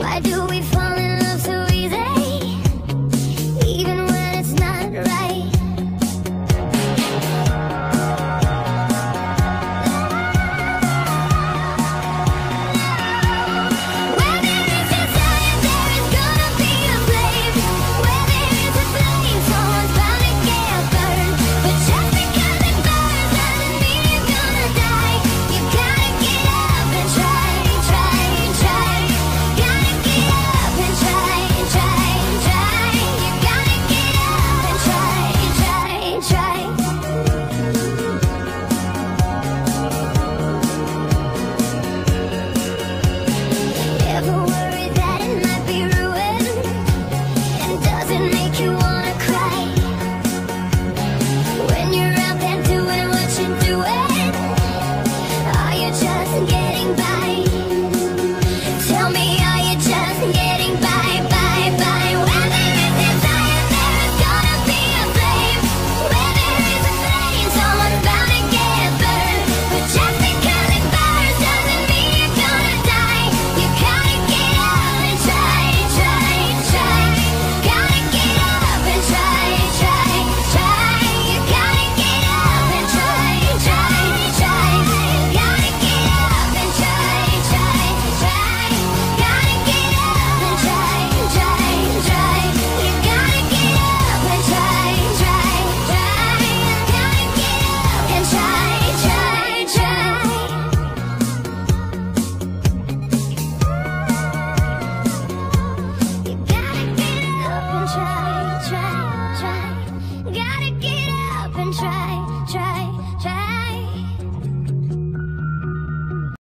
Why do we up and try, try,